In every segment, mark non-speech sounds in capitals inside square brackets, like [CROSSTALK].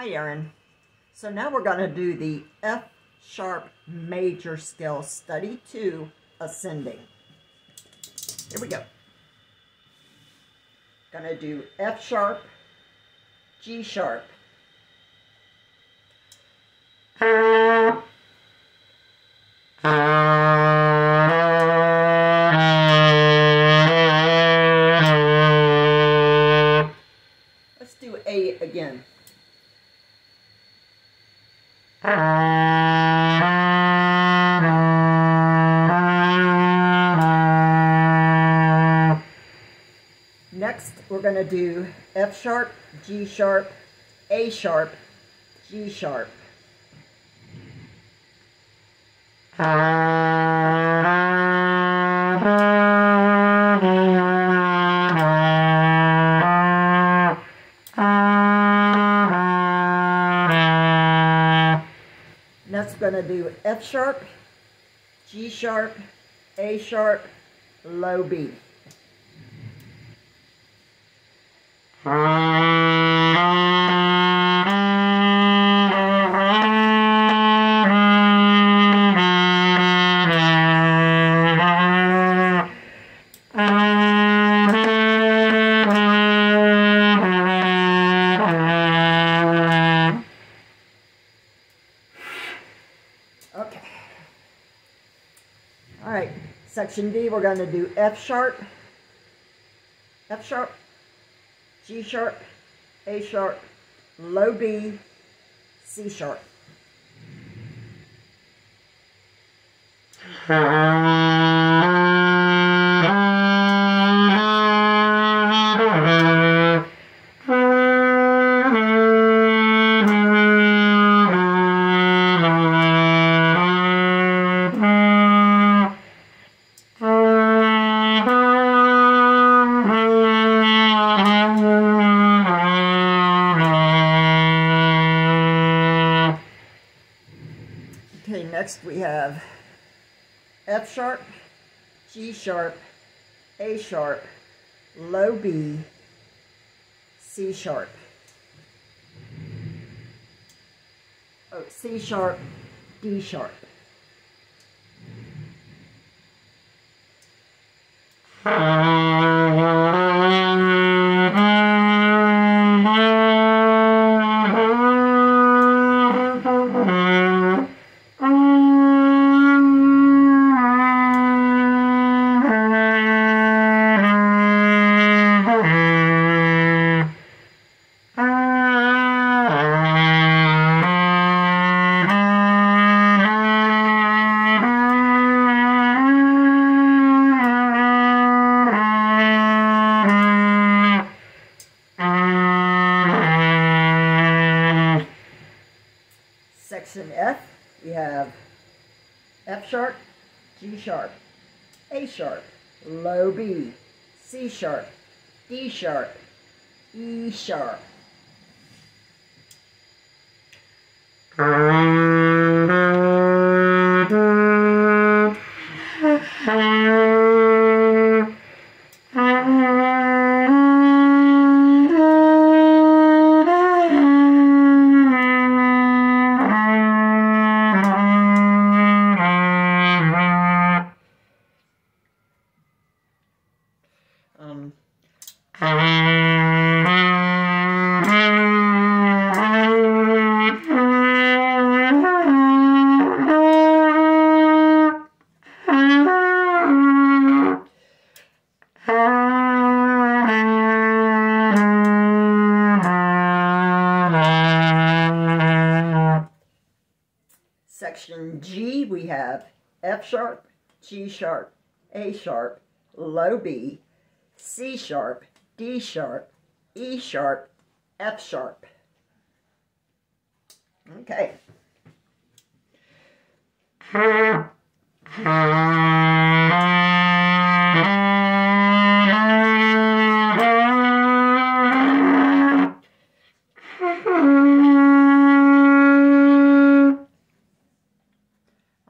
Hi, Aaron. So now we're going to do the F sharp major scale study 2 ascending. Here we go. Going to do F sharp, G sharp. Let's Next, we're going to do F sharp, G sharp, A sharp, G sharp. Going to do F sharp, G sharp, A sharp, low B. Mm. Section D, we're going to do F sharp, F sharp, G sharp, A sharp, low B, C sharp. Uh-huh. Next we have F sharp, G sharp, A sharp, low B, C sharp. Oh, C sharp, D sharp. Section [LAUGHS] F sharp, G sharp, A sharp, low B, C sharp, D sharp, E sharp. Um, Section G, we have F sharp, G sharp, A sharp, low B, C sharp, D sharp, E sharp, F sharp. Okay. I'm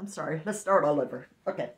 sorry, let's start all over. Okay.